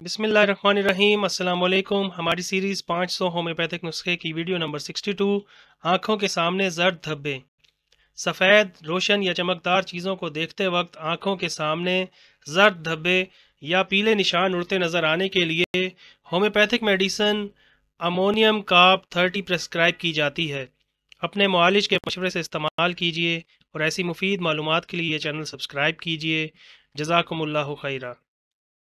बिसमीम अल्लाम हमारी series 500 homeopathic नुस्खे की वीडियो नंबर 62 आँखों के सामने जर्द धब्बे। सफ़ेद, रोशन या चमकदार चीज़ों को देखते वक्त आँखों के सामने जर्द धब्बे या पीले निशान उड़ते नज़र आने के लिए homeopathic medicine ammonium carb 30 prescribe की जाती है। अपने मालिज के मशवरे से इस्तेमाल कीजिए और ऐसी मुफीद मालूम के लिए चैनल सब्सक्राइब कीजिए। जजाकम्ला खैरा।